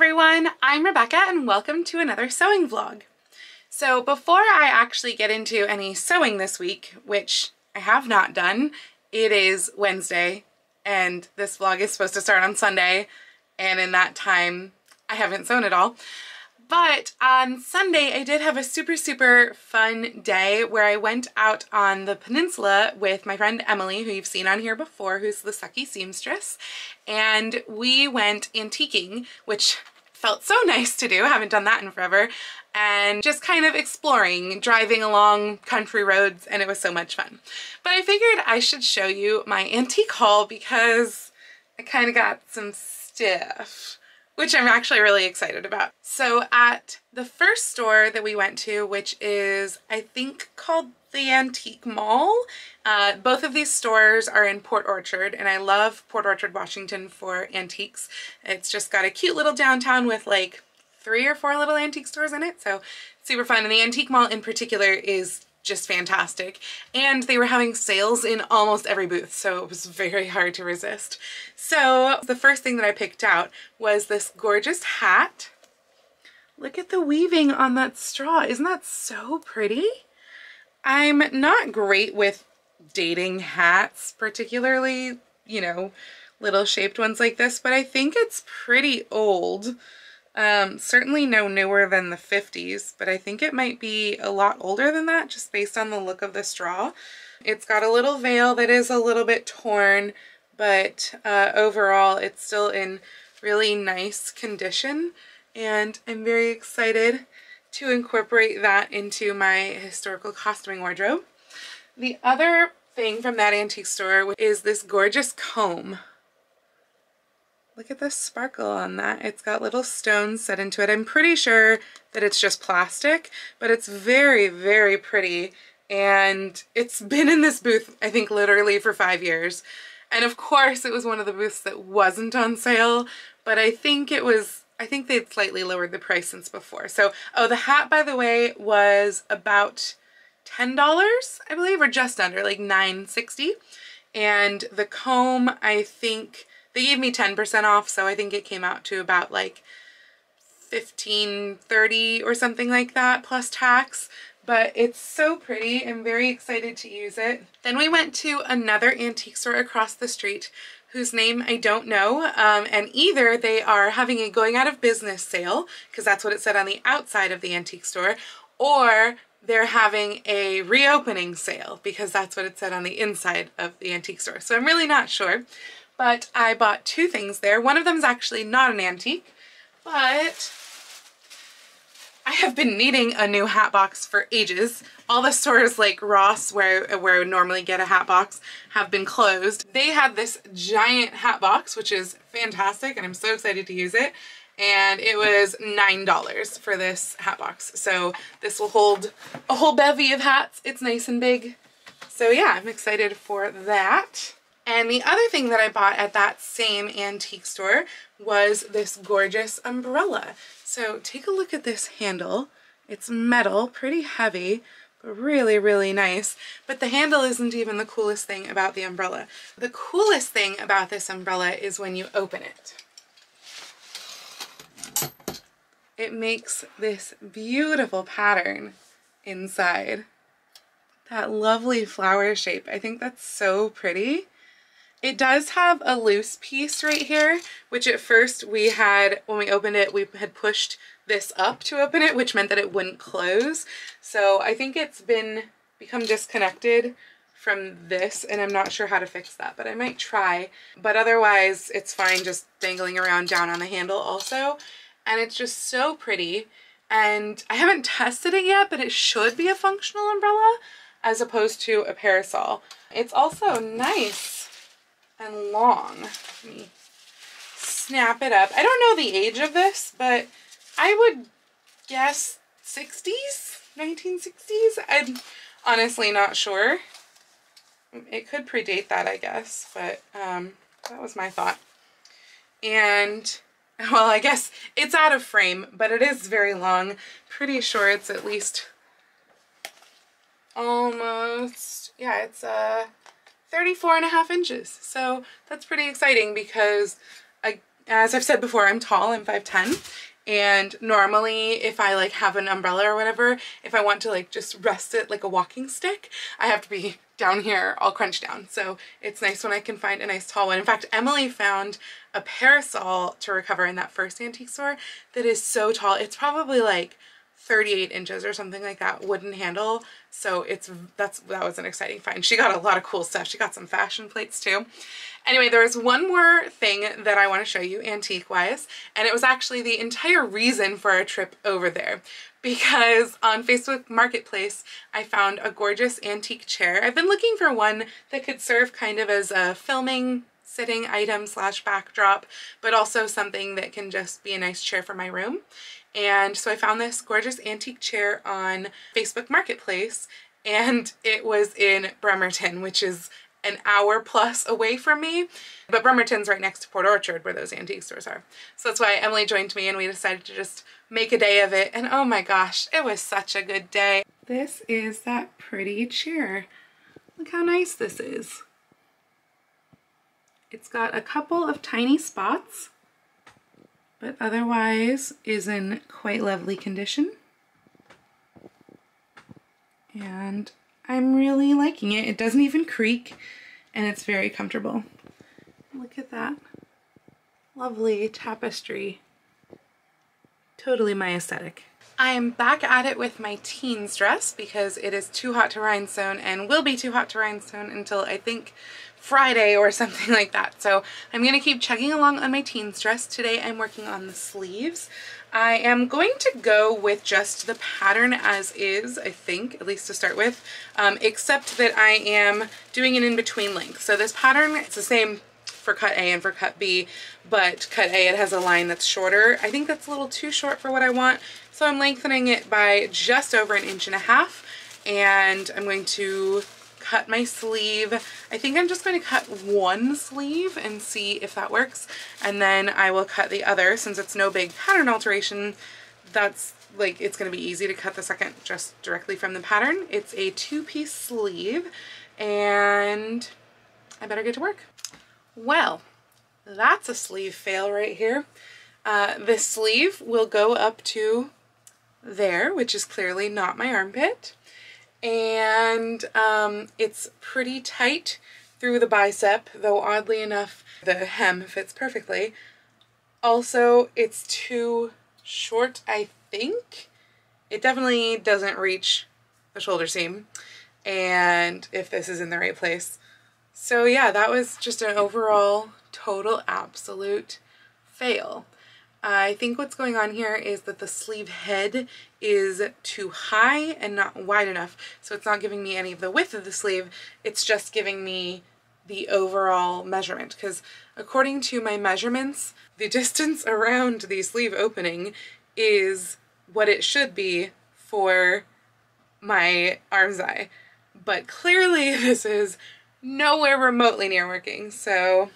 everyone, I'm Rebecca and welcome to another sewing vlog. So before I actually get into any sewing this week, which I have not done, it is Wednesday and this vlog is supposed to start on Sunday and in that time I haven't sewn at all. But on Sunday, I did have a super, super fun day where I went out on the peninsula with my friend Emily, who you've seen on here before, who's the sucky seamstress. And we went antiquing, which felt so nice to do. I haven't done that in forever. And just kind of exploring, driving along country roads, and it was so much fun. But I figured I should show you my antique haul because I kind of got some stuff which I'm actually really excited about. So at the first store that we went to, which is I think called the Antique Mall, uh, both of these stores are in Port Orchard and I love Port Orchard, Washington for antiques. It's just got a cute little downtown with like three or four little antique stores in it, so super fun. And the Antique Mall in particular is just fantastic. And they were having sales in almost every booth, so it was very hard to resist. So the first thing that I picked out was this gorgeous hat. Look at the weaving on that straw. Isn't that so pretty? I'm not great with dating hats, particularly, you know, little shaped ones like this, but I think it's pretty old. Um, certainly no newer than the 50s, but I think it might be a lot older than that just based on the look of the straw. It's got a little veil that is a little bit torn, but uh, overall it's still in really nice condition and I'm very excited to incorporate that into my historical costuming wardrobe. The other thing from that antique store is this gorgeous comb. Look at the sparkle on that. It's got little stones set into it. I'm pretty sure that it's just plastic, but it's very, very pretty. And it's been in this booth, I think, literally for five years. And of course, it was one of the booths that wasn't on sale, but I think it was, I think they'd slightly lowered the price since before. So, oh, the hat, by the way, was about $10, I believe, or just under, like 9.60. And the comb, I think, they gave me 10% off, so I think it came out to about like 15 30 or something like that plus tax. But it's so pretty. I'm very excited to use it. Then we went to another antique store across the street whose name I don't know um, and either they are having a going out of business sale because that's what it said on the outside of the antique store or they're having a reopening sale because that's what it said on the inside of the antique store. So I'm really not sure but I bought two things there. One of them is actually not an antique, but I have been needing a new hat box for ages. All the stores like Ross, where, where I would normally get a hat box, have been closed. They had this giant hat box, which is fantastic, and I'm so excited to use it. And it was $9 for this hat box. So this will hold a whole bevy of hats. It's nice and big. So yeah, I'm excited for that. And the other thing that I bought at that same antique store was this gorgeous umbrella. So take a look at this handle. It's metal, pretty heavy, but really, really nice. But the handle isn't even the coolest thing about the umbrella. The coolest thing about this umbrella is when you open it. It makes this beautiful pattern inside. That lovely flower shape. I think that's so pretty. It does have a loose piece right here, which at first we had, when we opened it, we had pushed this up to open it, which meant that it wouldn't close. So I think it's been become disconnected from this and I'm not sure how to fix that, but I might try. But otherwise it's fine just dangling around down on the handle also. And it's just so pretty. And I haven't tested it yet, but it should be a functional umbrella as opposed to a parasol. It's also nice and long. Let me snap it up. I don't know the age of this, but I would guess 60s, 1960s. I'm honestly not sure. It could predate that, I guess, but um, that was my thought. And, well, I guess it's out of frame, but it is very long. Pretty sure it's at least almost, yeah, it's uh, 34 and a half inches. So that's pretty exciting because I, as I've said before, I'm tall, I'm 5'10", and normally if I like have an umbrella or whatever, if I want to like just rest it like a walking stick, I have to be down here all crunched down. So it's nice when I can find a nice tall one. In fact, Emily found a parasol to recover in that first antique store that is so tall. It's probably like 38 inches or something like that wooden handle. So it's that's that was an exciting find. She got a lot of cool stuff. She got some fashion plates too. Anyway there was one more thing that I want to show you antique wise and it was actually the entire reason for our trip over there. Because on Facebook Marketplace I found a gorgeous antique chair. I've been looking for one that could serve kind of as a filming sitting item slash backdrop but also something that can just be a nice chair for my room and so I found this gorgeous antique chair on Facebook Marketplace and it was in Bremerton, which is an hour plus away from me. But Bremerton's right next to Port Orchard where those antique stores are. So that's why Emily joined me and we decided to just make a day of it. And oh my gosh, it was such a good day. This is that pretty chair. Look how nice this is. It's got a couple of tiny spots but otherwise is in quite lovely condition. And I'm really liking it. It doesn't even creak and it's very comfortable. Look at that. Lovely tapestry. Totally my aesthetic. I am back at it with my teens dress because it is too hot to rhinestone and will be too hot to rhinestone until I think Friday or something like that. So I'm going to keep chugging along on my teens dress. Today I'm working on the sleeves. I am going to go with just the pattern as is, I think, at least to start with, um, except that I am doing an in-between length. So this pattern, it's the same for cut A and for cut B, but cut A it has a line that's shorter. I think that's a little too short for what I want, so I'm lengthening it by just over an inch and a half, and I'm going to cut my sleeve. I think I'm just going to cut one sleeve and see if that works. And then I will cut the other since it's no big pattern alteration. That's like, it's going to be easy to cut the second just directly from the pattern. It's a two-piece sleeve and I better get to work. Well, that's a sleeve fail right here. Uh, this sleeve will go up to there, which is clearly not my armpit and um, it's pretty tight through the bicep, though oddly enough the hem fits perfectly. Also, it's too short, I think. It definitely doesn't reach the shoulder seam, and if this is in the right place. So yeah, that was just an overall total absolute fail. I think what's going on here is that the sleeve head is too high and not wide enough. So it's not giving me any of the width of the sleeve. It's just giving me the overall measurement because according to my measurements, the distance around the sleeve opening is what it should be for my armscye. But clearly this is nowhere remotely near working. So,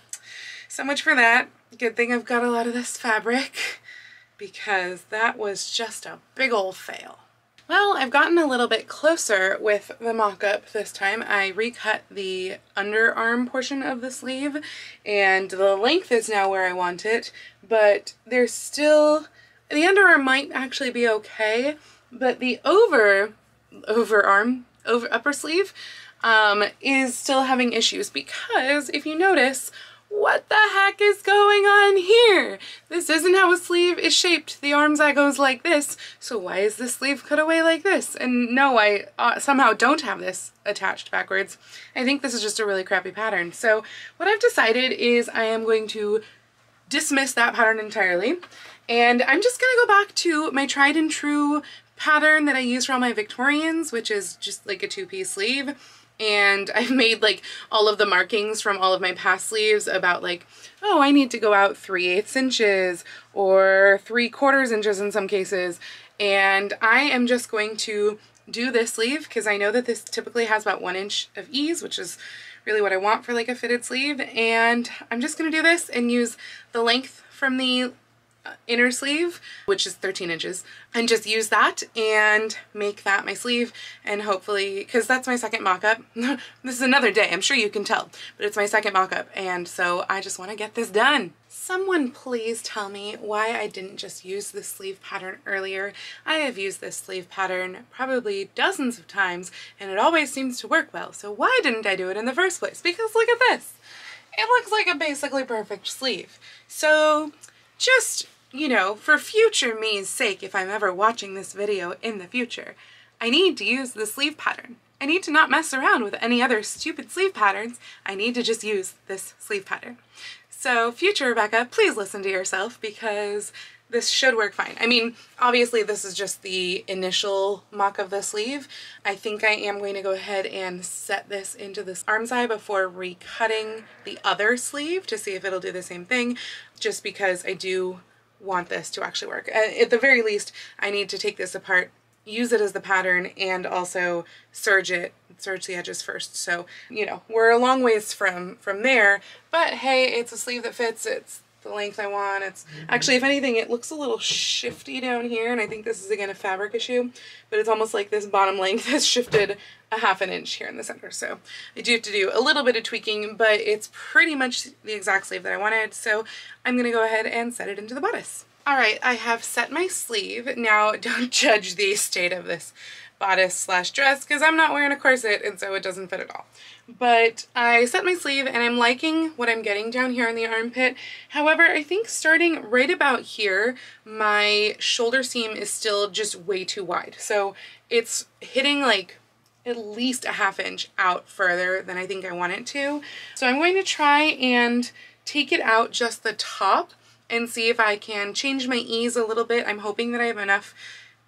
so much for that. Good thing I've got a lot of this fabric because that was just a big old fail. Well, I've gotten a little bit closer with the mock-up this time. I recut the underarm portion of the sleeve and the length is now where I want it, but there's still, the underarm might actually be okay, but the over, overarm, over upper sleeve um, is still having issues because if you notice, what the heck is going on here? This isn't how a sleeve is shaped. The armscye goes like this, so why is the sleeve cut away like this? And no, I uh, somehow don't have this attached backwards. I think this is just a really crappy pattern. So what I've decided is I am going to dismiss that pattern entirely, and I'm just gonna go back to my tried and true pattern that I use for all my Victorians, which is just like a two-piece sleeve and I've made like all of the markings from all of my past sleeves about like, oh, I need to go out 3 eighths inches or 3 quarters inches in some cases. And I am just going to do this sleeve because I know that this typically has about one inch of ease, which is really what I want for like a fitted sleeve. And I'm just going to do this and use the length from the inner sleeve, which is 13 inches, and just use that and make that my sleeve and hopefully, because that's my second mock-up. this is another day, I'm sure you can tell, but it's my second mock-up and so I just want to get this done. Someone please tell me why I didn't just use this sleeve pattern earlier. I have used this sleeve pattern probably dozens of times and it always seems to work well. So why didn't I do it in the first place? Because look at this. It looks like a basically perfect sleeve. So just, you know, for future me's sake, if I'm ever watching this video in the future, I need to use the sleeve pattern. I need to not mess around with any other stupid sleeve patterns. I need to just use this sleeve pattern. So future Rebecca, please listen to yourself because this should work fine. I mean, obviously this is just the initial mock of the sleeve. I think I am going to go ahead and set this into this armscye before recutting the other sleeve to see if it'll do the same thing, just because I do want this to actually work. Uh, at the very least, I need to take this apart, use it as the pattern, and also serge it serge the edges first. So, you know, we're a long ways from, from there, but hey, it's a sleeve that fits. It's the length I want. It's mm-hmm. actually, if anything, it looks a little shifty down here. And I think this is again a fabric issue, but it's almost like this bottom length has shifted a half an inch here in the center. So I do have to do a little bit of tweaking, but it's pretty much the exact sleeve that I wanted. So I'm going to go ahead and set it into the bodice. All right, I have set my sleeve. Now, don't judge the state of this bodice slash dress because I'm not wearing a corset and so it doesn't fit at all. But I set my sleeve and I'm liking what I'm getting down here in the armpit. However, I think starting right about here, my shoulder seam is still just way too wide. So it's hitting like at least a half inch out further than I think I want it to. So I'm going to try and take it out just the top and see if I can change my ease a little bit. I'm hoping that I have enough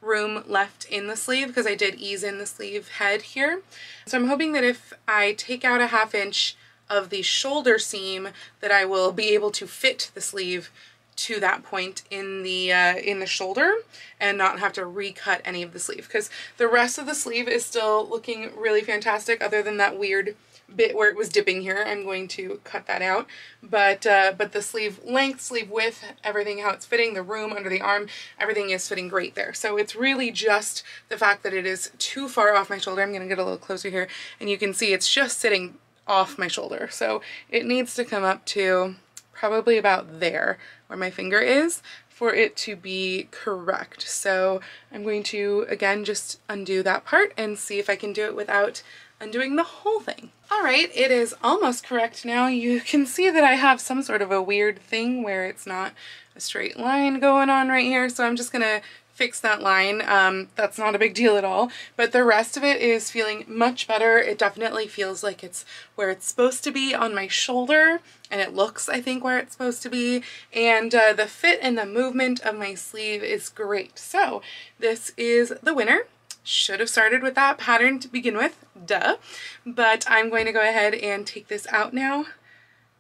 room left in the sleeve because I did ease in the sleeve head here. So I'm hoping that if I take out a half inch of the shoulder seam that I will be able to fit the sleeve to that point in the uh, in the shoulder and not have to recut any of the sleeve because the rest of the sleeve is still looking really fantastic other than that weird bit where it was dipping here. I'm going to cut that out. But uh, but the sleeve length, sleeve width, everything how it's fitting, the room under the arm, everything is fitting great there. So it's really just the fact that it is too far off my shoulder. I'm going to get a little closer here and you can see it's just sitting off my shoulder. So it needs to come up to probably about there where my finger is for it to be correct. So I'm going to, again, just undo that part and see if I can do it without undoing the whole thing. All right, it is almost correct now. You can see that I have some sort of a weird thing where it's not a straight line going on right here. So I'm just gonna fix that line. Um, that's not a big deal at all, but the rest of it is feeling much better. It definitely feels like it's where it's supposed to be on my shoulder and it looks, I think, where it's supposed to be. And uh, the fit and the movement of my sleeve is great. So this is the winner. Should have started with that pattern to begin with, duh. But I'm going to go ahead and take this out now.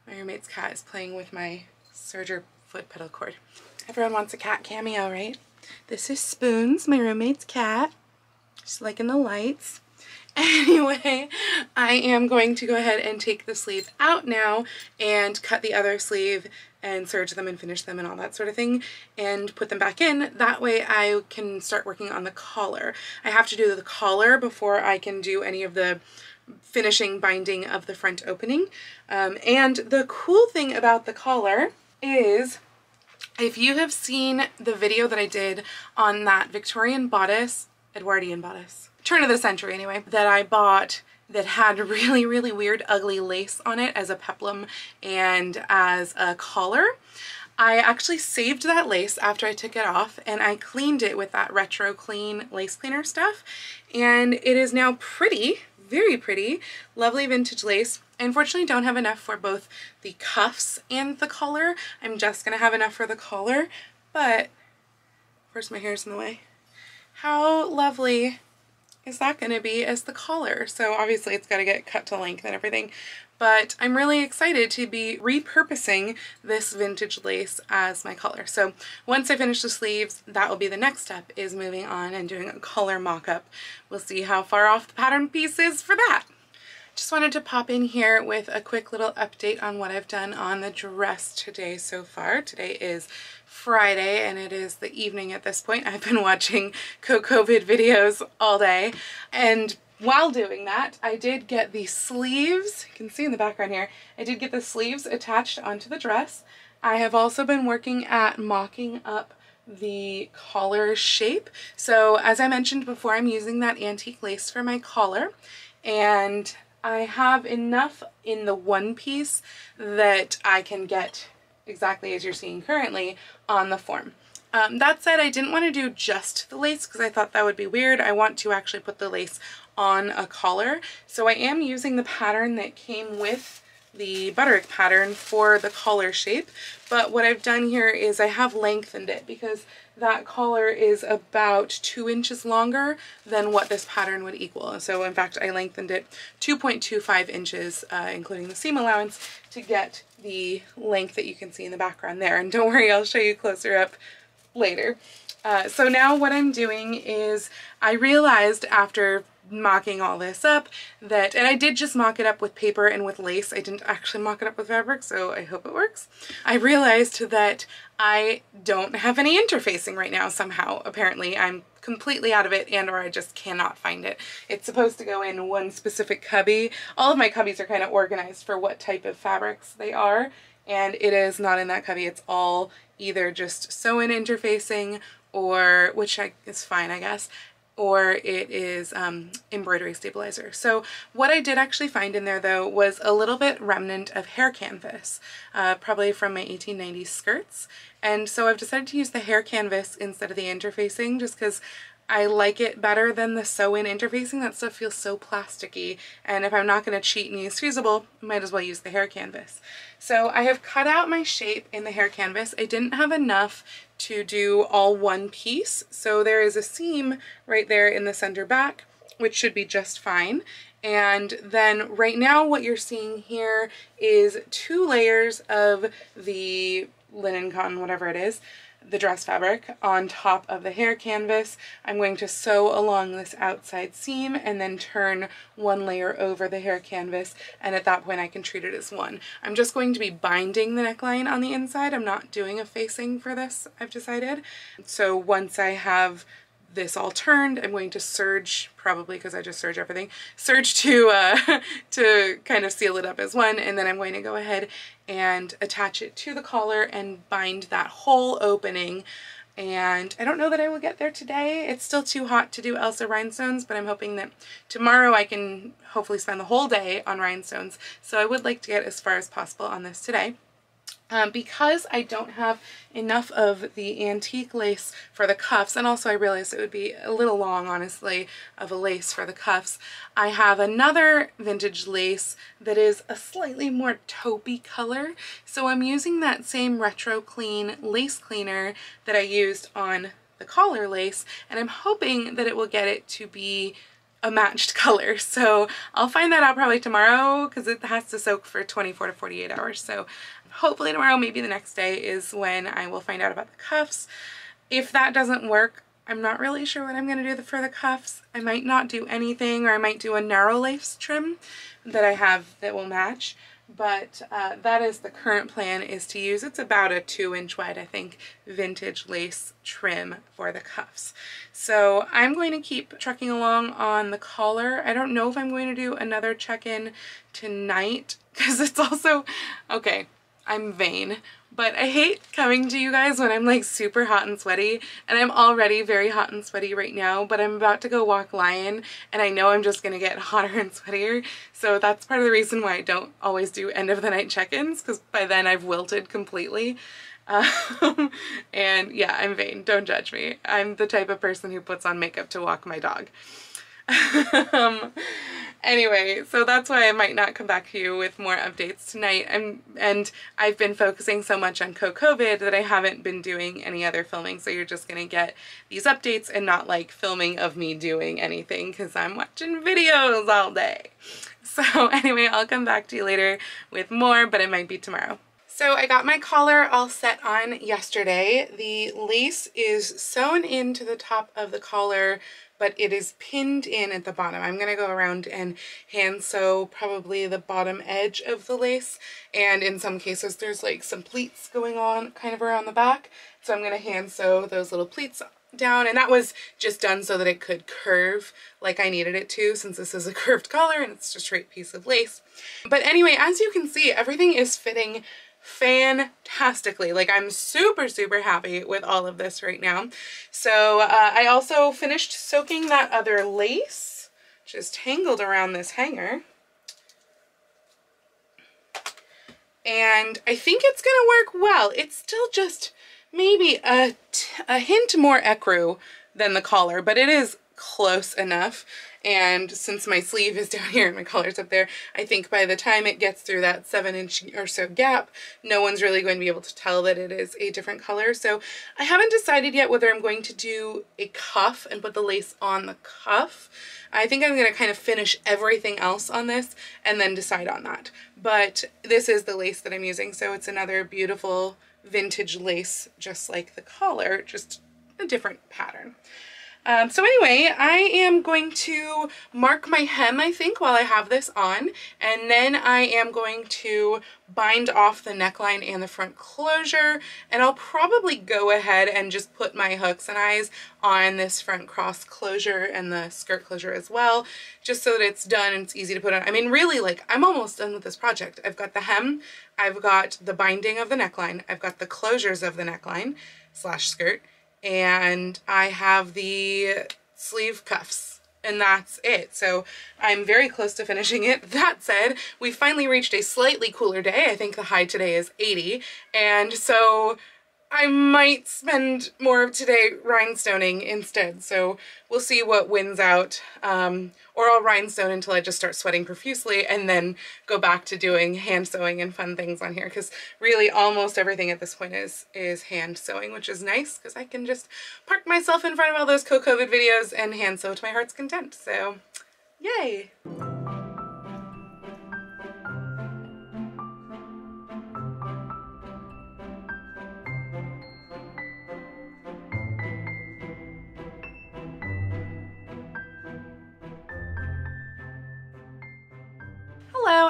My roommate's cat is playing with my serger foot pedal cord. Everyone wants a cat cameo, right? This is Spoons, my roommate's cat. Just liking the lights. Anyway, I am going to go ahead and take the sleeve out now and cut the other sleeve and serge them and finish them and all that sort of thing and put them back in. That way I can start working on the collar. I have to do the collar before I can do any of the finishing binding of the front opening. Um, and the cool thing about the collar is if you have seen the video that I did on that Victorian bodice, Edwardian bodice, turn of the century anyway, that I bought that had really, really weird, ugly lace on it as a peplum and as a collar. I actually saved that lace after I took it off and I cleaned it with that retro clean lace cleaner stuff and it is now pretty, very pretty, lovely vintage lace. I unfortunately don't have enough for both the cuffs and the collar. I'm just gonna have enough for the collar, but of course my hair's in the way. How lovely is that going to be as the collar? So obviously it's got to get cut to length and everything, but I'm really excited to be repurposing this vintage lace as my collar. So once I finish the sleeves, that will be the next step is moving on and doing a collar mock-up. We'll see how far off the pattern piece is for that. Just wanted to pop in here with a quick little update on what I've done on the dress today so far. Today is Friday and it is the evening at this point. I've been watching CoCoVid videos all day and while doing that I did get the sleeves, you can see in the background here, I did get the sleeves attached onto the dress I have also been working at mocking up the collar shape. So as I mentioned before, I'm using that antique lace for my collar and I have enough in the one piece that I can get exactly as you're seeing currently on the form. Um, that said, I didn't want to do just the lace because I thought that would be weird. I want to actually put the lace on a collar. So I am using the pattern that came with the Butterick pattern for the collar shape. But what I've done here is I have lengthened it because that collar is about two inches longer than what this pattern would equal. So in fact, I lengthened it 2.25 inches, uh, including the seam allowance, to get the length that you can see in the background there. And don't worry, I'll show you closer up later. Uh, so now what I'm doing is I realized after mocking all this up that, and I did just mock it up with paper and with lace. I didn't actually mock it up with fabric, so I hope it works. I realized that I don't have any interfacing right now somehow. Apparently I'm completely out of it and or I just cannot find it. It's supposed to go in one specific cubby. All of my cubbies are kind of organized for what type of fabrics they are and it is not in that cubby. It's all either just sew-in interfacing or, which I, is fine I guess, or it is um, embroidery stabilizer. So what I did actually find in there though was a little bit remnant of hair canvas, uh, probably from my 1890s skirts. And so I've decided to use the hair canvas instead of the interfacing just because I like it better than the sew-in interfacing. That stuff feels so plasticky. And if I'm not going to cheat and use fusible, I might as well use the hair canvas. So I have cut out my shape in the hair canvas. I didn't have enough to do all one piece. So there is a seam right there in the center back, which should be just fine. And then right now what you're seeing here is two layers of the linen cotton, whatever it is, the dress fabric on top of the hair canvas. I'm going to sew along this outside seam and then turn one layer over the hair canvas and at that point I can treat it as one. I'm just going to be binding the neckline on the inside. I'm not doing a facing for this, I've decided. So once I have this all turned. I'm going to serge, probably because I just serge everything, serge to, uh, to kind of seal it up as one, and then I'm going to go ahead and attach it to the collar and bind that whole opening. And I don't know that I will get there today. It's still too hot to do Elsa rhinestones, but I'm hoping that tomorrow I can hopefully spend the whole day on rhinestones. So I would like to get as far as possible on this today. Um, because I don't have enough of the antique lace for the cuffs, and also I realized it would be a little long, honestly, of a lace for the cuffs, I have another vintage lace that is a slightly more taupey color. So I'm using that same Retro Clean lace cleaner that I used on the collar lace, and I'm hoping that it will get it to be a matched color. So I'll find that out probably tomorrow because it has to soak for 24 to 48 hours. So hopefully tomorrow, maybe the next day is when I will find out about the cuffs. If that doesn't work, I'm not really sure what I'm going to do for the cuffs. I might not do anything or I might do a narrow lace trim that I have that will match. But uh, that is the current plan is to use, it's about a two inch wide, I think, vintage lace trim for the cuffs. So I'm going to keep trucking along on the collar. I don't know if I'm going to do another check-in tonight because it's also, okay, I'm vain, but I hate coming to you guys when I'm like super hot and sweaty and I'm already very hot and sweaty right now, but I'm about to go walk lion and I know I'm just gonna get hotter and sweatier. So that's part of the reason why I don't always do end of the night check-ins because by then I've wilted completely. Um, and yeah, I'm vain. Don't judge me. I'm the type of person who puts on makeup to walk my dog. um, Anyway, so that's why I might not come back to you with more updates tonight. I'm, and I've been focusing so much on CoCoVid that I haven't been doing any other filming, so you're just gonna get these updates and not like filming of me doing anything because I'm watching videos all day. So anyway, I'll come back to you later with more, but it might be tomorrow. So I got my collar all set on yesterday. The lace is sewn into the top of the collar but it is pinned in at the bottom. I'm going to go around and hand sew probably the bottom edge of the lace and in some cases there's like some pleats going on kind of around the back so I'm going to hand sew those little pleats down and that was just done so that it could curve like I needed it to since this is a curved collar and it's just a straight piece of lace. But anyway, as you can see, everything is fitting fantastically. Like I'm super, super happy with all of this right now. So uh, I also finished soaking that other lace, which is tangled around this hanger. And I think it's gonna work well. It's still just maybe a, a hint more ecru than the collar, but it is close enough. And since my sleeve is down here and my collar's up there, I think by the time it gets through that seven inch or so gap, no one's really going to be able to tell that it is a different color. So I haven't decided yet whether I'm going to do a cuff and put the lace on the cuff. I think I'm going to kind of finish everything else on this and then decide on that. But this is the lace that I'm using, so it's another beautiful vintage lace, just like the collar, just a different pattern. Um, so anyway, I am going to mark my hem, I think, while I have this on, and then I am going to bind off the neckline and the front closure, and I'll probably go ahead and just put my hooks and eyes on this front cross closure and the skirt closure as well, just so that it's done and it's easy to put on. I mean, really, like, I'm almost done with this project. I've got the hem, I've got the binding of the neckline, I've got the closures of the neckline slash skirt, and I have the sleeve cuffs and that's it. So I'm very close to finishing it. That said, we finally reached a slightly cooler day. I think the high today is 80. And so I might spend more of today rhinestoning instead, so we'll see what wins out. Um, or I'll rhinestone until I just start sweating profusely and then go back to doing hand sewing and fun things on here because really almost everything at this point is, is hand sewing, which is nice because I can just park myself in front of all those CoCoVid videos and hand sew to my heart's content. So, yay!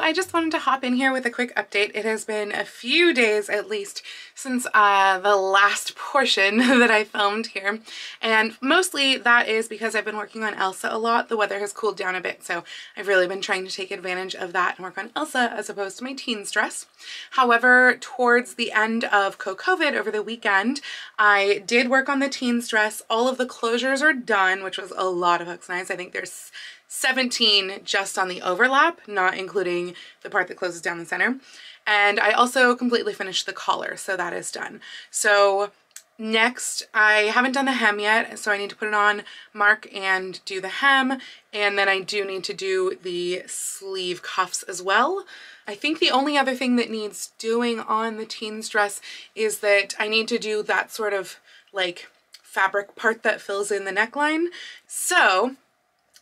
I just wanted to hop in here with a quick update. It has been a few days at least since uh, the last portion that I filmed here and mostly that is because I've been working on Elsa a lot. The weather has cooled down a bit so I've really been trying to take advantage of that and work on Elsa as opposed to my teens dress. However, towards the end of CoCoVid over the weekend, I did work on the teens dress. All of the closures are done, which was a lot of hooks and eyes. I think there's 17 just on the overlap, not including the part that closes down the center. And I also completely finished the collar, so that is done. So next, I haven't done the hem yet, so I need to put it on, mark, and do the hem. And then I do need to do the sleeve cuffs as well. I think the only other thing that needs doing on the teens dress is that I need to do that sort of like fabric part that fills in the neckline. So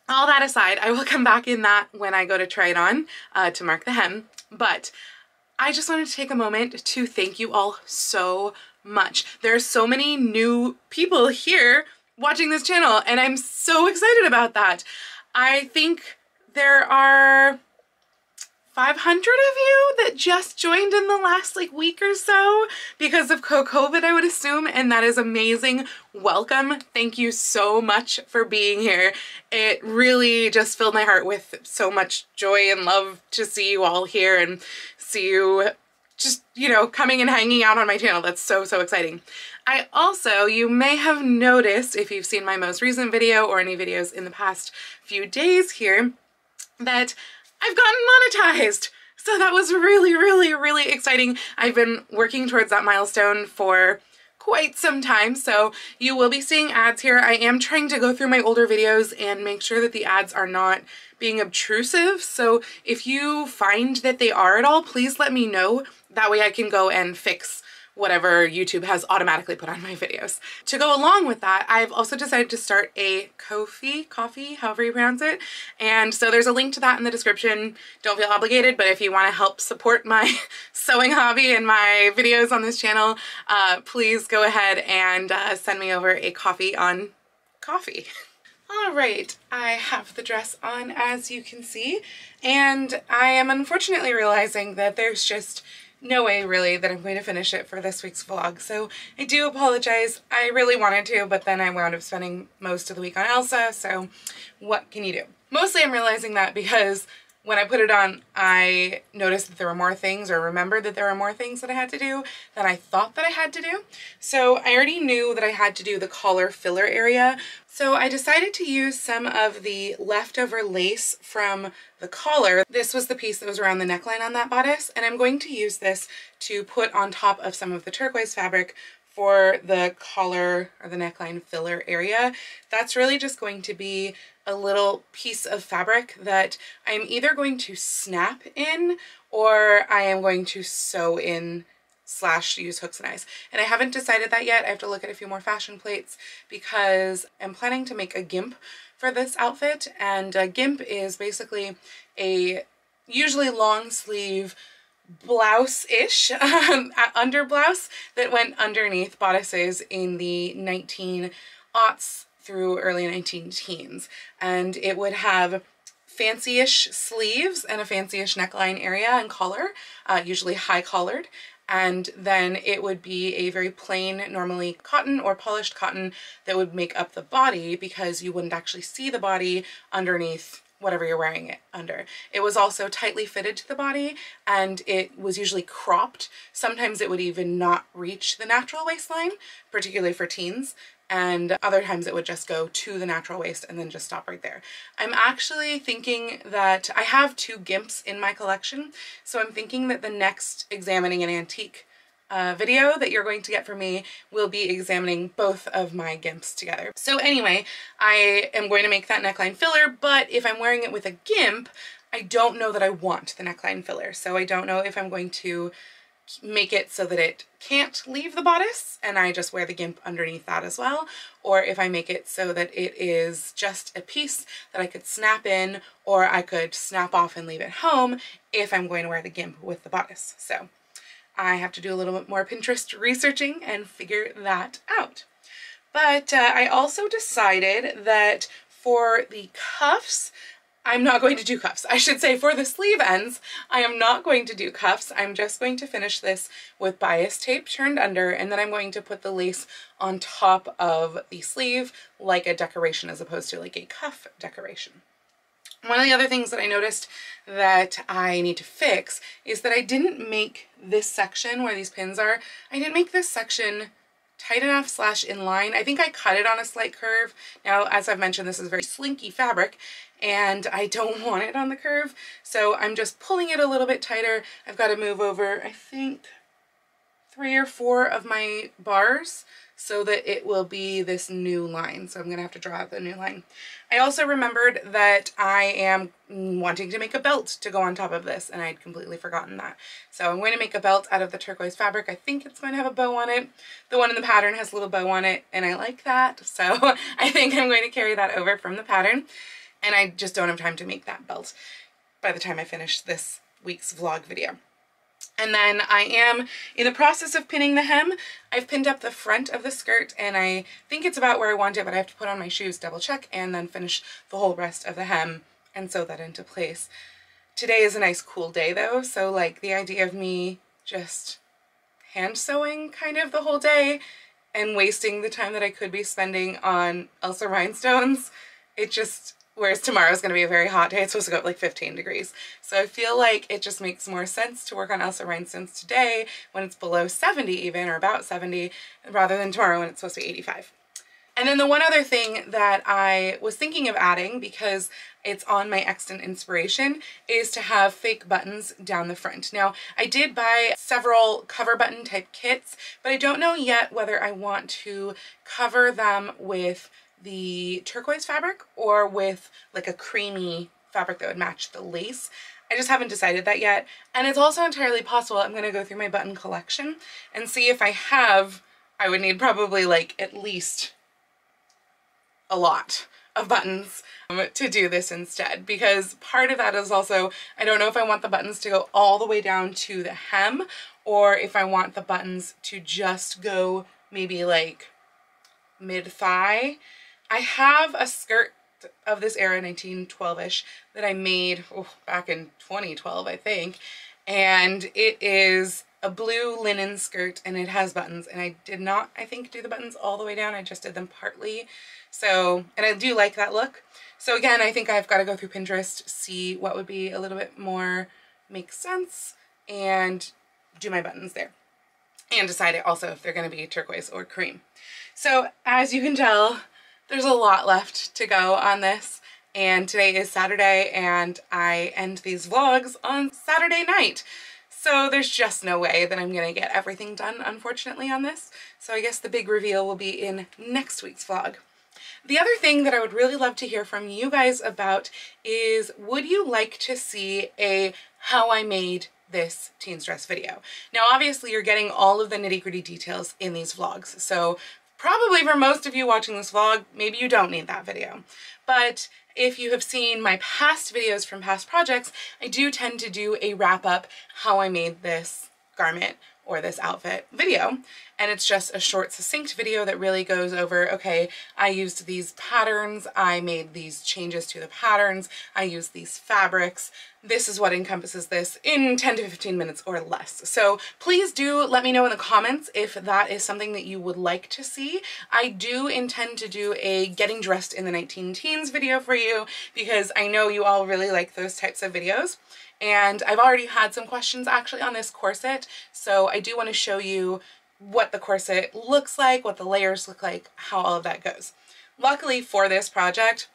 all that aside, I will come back in that when I go to try it on uh, to mark the hem. But I just wanted to take a moment to thank you all so much. There are so many new people here watching this channel and I'm so excited about that. I think there are 500 of you that just joined in the last like week or so because of CoCoVid I would assume and that is amazing. Welcome. Thank you so much for being here. It really just filled my heart with so much joy and love to see you all here and see you just, you know, coming and hanging out on my channel. That's so, so exciting. I also, you may have noticed if you've seen my most recent video or any videos in the past few days here that I've gotten monetized. So that was really, really, really exciting. I've been working towards that milestone for quite some time, so you will be seeing ads here. I am trying to go through my older videos and make sure that the ads are not being obtrusive, so if you find that they are at all, please let me know. That way I can go and fix whatever YouTube has automatically put on my videos. To go along with that, I've also decided to start a Ko-fi, coffee, however you pronounce it. And so there's a link to that in the description. Don't feel obligated, but if you want to help support my sewing hobby and my videos on this channel, uh, please go ahead and uh, send me over a coffee on Ko-fi. All right, I have the dress on as you can see, and I am unfortunately realizing that there's just no way really that I'm going to finish it for this week's vlog. So I do apologize. I really wanted to, but then I wound up spending most of the week on Elsa, so what can you do? Mostly I'm realizing that because when I put it on, I noticed that there were more things or remembered that there were more things that I had to do than I thought that I had to do. So I already knew that I had to do the collar filler area. So I decided to use some of the leftover lace from the collar. This was the piece that was around the neckline on that bodice. And I'm going to use this to put on top of some of the turquoise fabric for the collar or the neckline filler area. That's really just going to be a little piece of fabric that I'm either going to snap in or I am going to sew in slash use hooks and eyes. And I haven't decided that yet. I have to look at a few more fashion plates because I'm planning to make a gimp for this outfit. And a gimp is basically a usually long sleeve blouse-ish um, under blouse that went underneath bodices in the 19 aughts through early 19 teens. And it would have fancy-ish sleeves and a fancy-ish neckline area and collar, uh, usually high collared. And then it would be a very plain, normally cotton or polished cotton that would make up the body because you wouldn't actually see the body underneath whatever you're wearing it under. It was also tightly fitted to the body and it was usually cropped. Sometimes it would even not reach the natural waistline, particularly for teens and other times it would just go to the natural waist and then just stop right there. I'm actually thinking that I have two gimps in my collection, so I'm thinking that the next examining an antique uh, video that you're going to get from me will be examining both of my gimps together. So anyway, I am going to make that neckline filler, but if I'm wearing it with a gimp, I don't know that I want the neckline filler. So I don't know if I'm going to make it so that it can't leave the bodice and I just wear the gimp underneath that as well or if I make it so that it is just a piece that I could snap in or I could snap off and leave it home if I'm going to wear the gimp with the bodice. So I have to do a little bit more Pinterest researching and figure that out. But uh, I also decided that for the cuffs, I'm not going to do cuffs. I should say for the sleeve ends, I am not going to do cuffs. I'm just going to finish this with bias tape turned under and then I'm going to put the lace on top of the sleeve like a decoration as opposed to like a cuff decoration. One of the other things that I noticed that I need to fix is that I didn't make this section where these pins are, I didn't make this section tight enough slash in line. I think I cut it on a slight curve. Now, as I've mentioned, this is very slinky fabric and I don't want it on the curve. So I'm just pulling it a little bit tighter. I've got to move over, I think, three or four of my bars so that it will be this new line. So I'm going to have to draw out the new line. I also remembered that I am wanting to make a belt to go on top of this and I'd completely forgotten that. So I'm going to make a belt out of the turquoise fabric. I think it's going to have a bow on it. The one in the pattern has a little bow on it and I like that. So I think I'm going to carry that over from the pattern and I just don't have time to make that belt by the time I finish this week's vlog video. And then I am in the process of pinning the hem. I've pinned up the front of the skirt and I think it's about where I want it, but I have to put on my shoes, double check, and then finish the whole rest of the hem and sew that into place. Today is a nice cool day though, so like the idea of me just hand sewing kind of the whole day and wasting the time that I could be spending on Elsa rhinestones, it just Whereas tomorrow is going to be a very hot day. It's supposed to go up like 15 degrees. So I feel like it just makes more sense to work on Elsa rhinestones today when it's below 70 even, or about 70, rather than tomorrow when it's supposed to be 85. And then the one other thing that I was thinking of adding, because it's on my Extant inspiration, is to have fake buttons down the front. Now, I did buy several cover button type kits, but I don't know yet whether I want to cover them with the turquoise fabric or with like a creamy fabric that would match the lace. I just haven't decided that yet. And it's also entirely possible I'm going to go through my button collection and see if I have, I would need probably like at least a lot of buttons um, to do this instead because part of that is also I don't know if I want the buttons to go all the way down to the hem or if I want the buttons to just go maybe like mid-thigh I have a skirt of this era, 1912-ish, that I made oh, back in 2012, I think. And it is a blue linen skirt and it has buttons and I did not, I think, do the buttons all the way down. I just did them partly. So, and I do like that look. So again, I think I've got to go through Pinterest, see what would be a little bit more makes sense and do my buttons there and decide also if they're going to be turquoise or cream. So as you can tell, there's a lot left to go on this and today is Saturday and I end these vlogs on Saturday night. So there's just no way that I'm to get everything done, unfortunately, on this. So I guess the big reveal will be in next week's vlog. The other thing that I would really love to hear from you guys about is would you like to see a how I made this teen dress video? Now obviously you're getting all of the nitty gritty details in these vlogs so probably for most of you watching this vlog maybe you don't need that video but if you have seen my past videos from past projects, I do tend to do a wrap up how I made this garment or this outfit video. And it's just a short succinct video that really goes over, okay, I used these patterns, I made these changes to the patterns, I used these fabrics, this is what encompasses this in 10 to 15 minutes or less. So please do let me know in the comments if that is something that you would like to see. I do intend to do a getting dressed in the 19 teens video for you because I know you all really like those types of videos and I've already had some questions actually on this corset so I do want to show you what the corset looks like, what the layers look like, how all of that goes. Luckily for this project,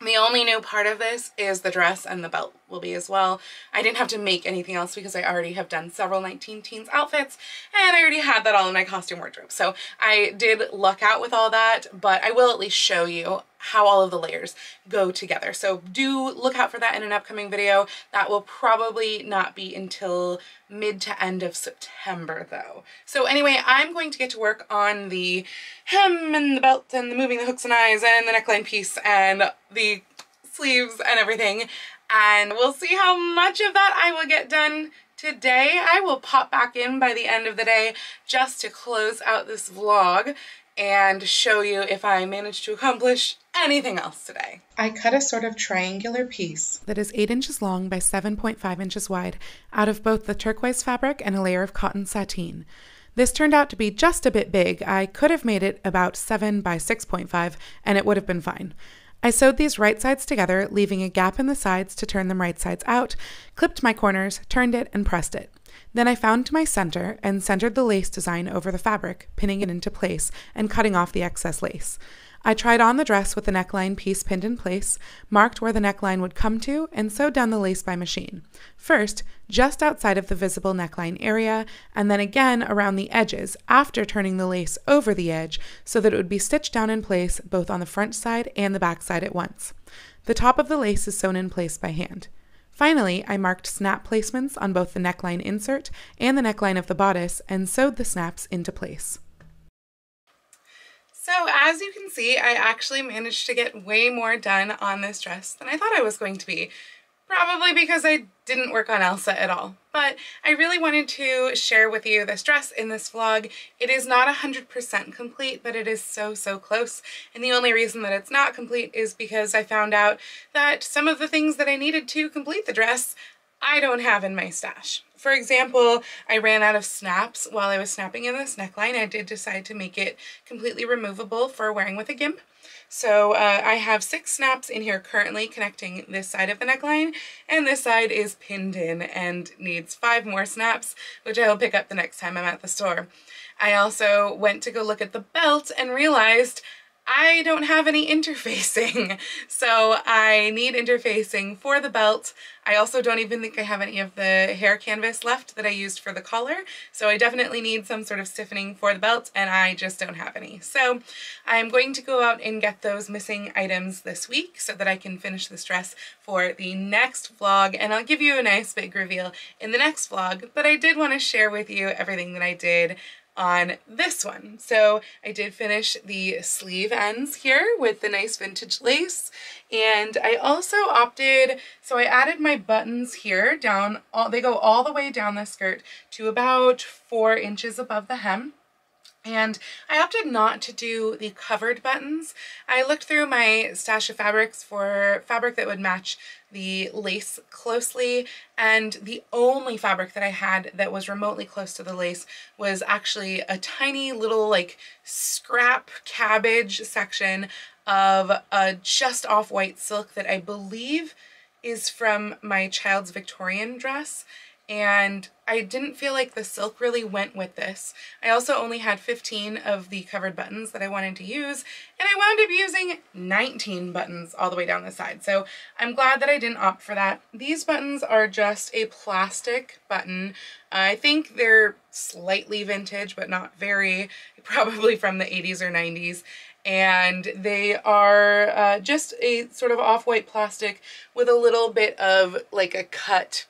the only new part of this is the dress and the belt will be as well. I didn't have to make anything else because I already have done several 19 teens outfits and I already had that all in my costume wardrobe. So I did luck out with all that, but I will at least show you how all of the layers go together. So do look out for that in an upcoming video. That will probably not be until mid to end of September though. So anyway, I'm going to get to work on the hem and the belt and the moving the hooks and eyes and the neckline piece and the sleeves and everything. And we'll see how much of that I will get done today. I will pop back in by the end of the day just to close out this vlog and show you if I managed to accomplish anything else today. I cut a sort of triangular piece that is 8 inches long by 7.5 inches wide out of both the turquoise fabric and a layer of cotton sateen. This turned out to be just a bit big. I could have made it about 7 by 6.5 and it would have been fine. I sewed these right sides together, leaving a gap in the sides to turn them right sides out, clipped my corners, turned it, and pressed it. Then I found my center and centered the lace design over the fabric, pinning it into place and cutting off the excess lace. I tried on the dress with the neckline piece pinned in place, marked where the neckline would come to, and sewed down the lace by machine. First, just outside of the visible neckline area, and then again around the edges after turning the lace over the edge so that it would be stitched down in place both on the front side and the back side at once. The top of the lace is sewn in place by hand. Finally, I marked snap placements on both the neckline insert and the neckline of the bodice and sewed the snaps into place. So as you can see, I actually managed to get way more done on this dress than I thought I was going to be. Probably because I didn't work on Elsa at all. But I really wanted to share with you this dress in this vlog. It is not 100% complete, but it is so, so close. And the only reason that it's not complete is because I found out that some of the things that I needed to complete the dress I don't have in my stash. For example, I ran out of snaps while I was snapping in this neckline. I did decide to make it completely removable for wearing with a guimpe. So uh, I have six snaps in here currently connecting this side of the neckline and this side is pinned in and needs five more snaps which I will pick up the next time I'm at the store. I also went to go look at the belt and realized I don't have any interfacing, so I need interfacing for the belt. I also don't even think I have any of the hair canvas left that I used for the collar, so I definitely need some sort of stiffening for the belt, and I just don't have any. So I'm going to go out and get those missing items this week so that I can finish this dress for the next vlog, and I'll give you a nice big reveal in the next vlog, but I did want to share with you everything that I did on this one. So I did finish the sleeve ends here with the nice vintage lace and I also opted, so I added my buttons here down, all, they go all the way down the skirt to about four inches above the hem. And I opted not to do the covered buttons. I looked through my stash of fabrics for fabric that would match the lace closely and the only fabric that I had that was remotely close to the lace was actually a tiny little like scrap cabbage section of a just off white silk that I believe is from my child's Victorian dress and I didn't feel like the silk really went with this. I also only had 15 of the covered buttons that I wanted to use, and I wound up using 19 buttons all the way down the side. So I'm glad that I didn't opt for that. These buttons are just a plastic button. I think they're slightly vintage, but not very, probably from the 80s or 90s and they are uh, just a sort of off-white plastic with a little bit of like a cut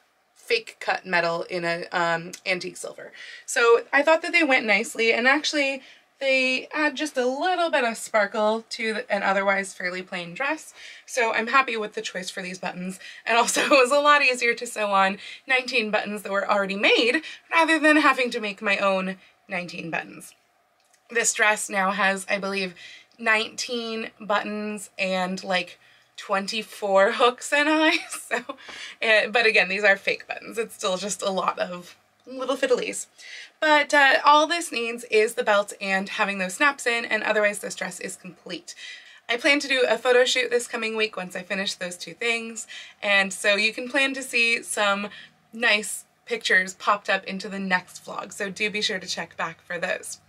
fake cut metal in a um, antique silver. So I thought that they went nicely and actually they add just a little bit of sparkle to an otherwise fairly plain dress. So I'm happy with the choice for these buttons. And also it was a lot easier to sew on 19 buttons that were already made rather than having to make my own 19 buttons. This dress now has, I believe, 19 buttons and like 24 hooks and eyes. So, uh, but again, these are fake buttons. It's still just a lot of little fiddlies. But uh, all this needs is the belt and having those snaps in, and otherwise this dress is complete. I plan to do a photo shoot this coming week once I finish those two things, and so you can plan to see some nice pictures popped up into the next vlog, so do be sure to check back for those.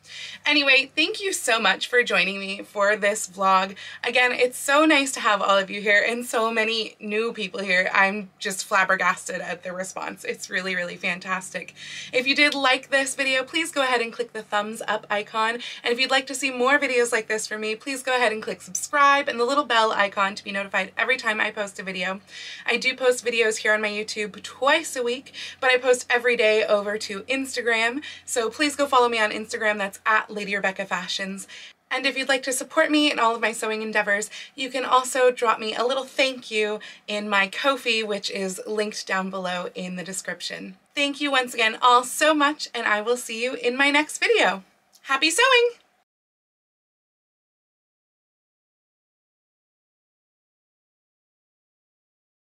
Anyway, thank you so much for joining me for this vlog. Again, it's so nice to have all of you here and so many new people here. I'm just flabbergasted at the response. It's really, really fantastic. If you did like this video, please go ahead and click the thumbs up icon. And if you'd like to see more videos like this from me, please go ahead and click subscribe and the little bell icon to be notified every time I post a video. I do post videos here on my YouTube twice a week, but I post every day over to Instagram. So please go follow me on Instagram. That's at Lady Rebecca Fashions. And if you'd like to support me in all of my sewing endeavors, you can also drop me a little thank you in my Ko-fi, which is linked down below in the description. Thank you once again all so much, and I will see you in my next video. Happy sewing!